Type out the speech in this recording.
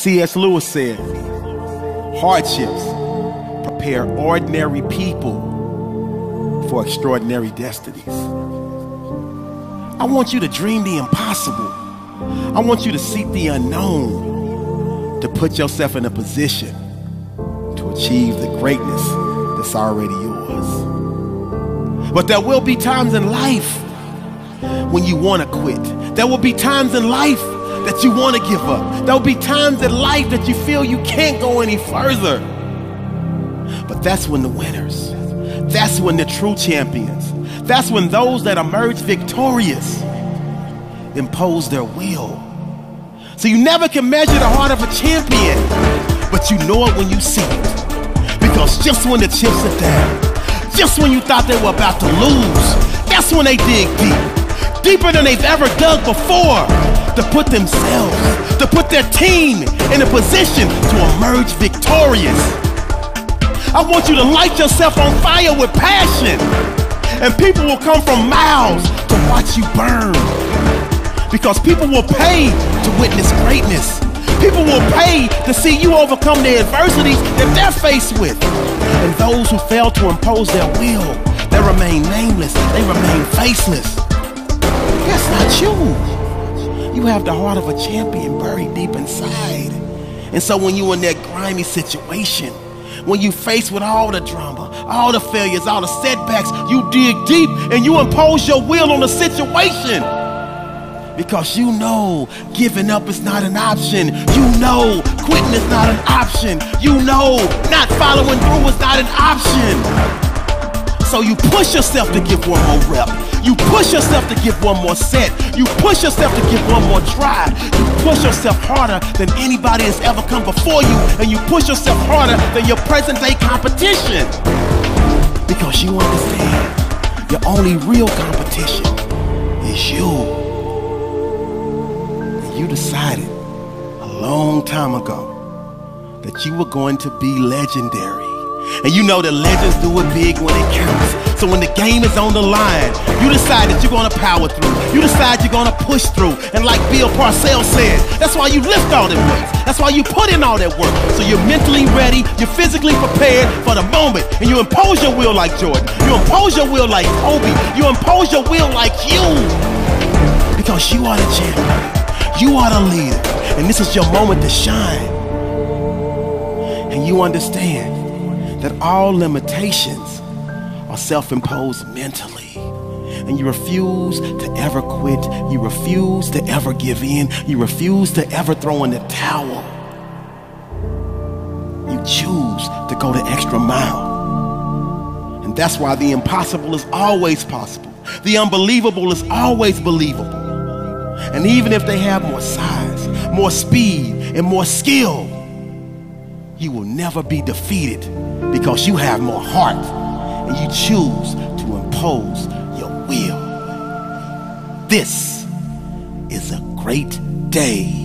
C.S. Lewis said, hardships prepare ordinary people for extraordinary destinies. I want you to dream the impossible. I want you to seek the unknown, to put yourself in a position to achieve the greatness that's already yours. But there will be times in life when you want to quit. There will be times in life that you want to give up. There will be times in life that you feel you can't go any further. But that's when the winners, that's when the true champions, that's when those that emerge victorious impose their will. So you never can measure the heart of a champion, but you know it when you see it. Because just when the chips are down, just when you thought they were about to lose, that's when they dig deep. Deeper than they've ever dug before to put themselves, to put their team in a position to emerge victorious. I want you to light yourself on fire with passion. And people will come from miles to watch you burn. Because people will pay to witness greatness. People will pay to see you overcome the adversities that they're faced with. And those who fail to impose their will, they remain nameless, they remain faceless. That's not you. You have the heart of a champion buried deep inside. And so when you're in that grimy situation, when you face with all the drama, all the failures, all the setbacks, you dig deep and you impose your will on the situation. Because you know giving up is not an option. You know quitting is not an option. You know not following through is not an option. So you push yourself to give one more rep. You push yourself to give one more set. You push yourself to give one more try. You push yourself harder than anybody has ever come before you. And you push yourself harder than your present day competition. Because you understand your only real competition is you. And you decided a long time ago that you were going to be legendary. And you know that legends do it big when it counts. So when the game is on the line, you decide that you're gonna power through. You decide you're gonna push through. And like Bill Parcells said, that's why you lift all that weight. That's why you put in all that work. So you're mentally ready, you're physically prepared for the moment. And you impose your will like Jordan. You impose your will like Kobe. You impose your will like you. Because you are the champion. You are the leader. And this is your moment to shine. And you understand that all limitations self imposed mentally. And you refuse to ever quit. You refuse to ever give in. You refuse to ever throw in the towel. You choose to go the extra mile. And that's why the impossible is always possible. The unbelievable is always believable. And even if they have more size, more speed, and more skill, you will never be defeated because you have more heart and you choose to impose your will. This is a great day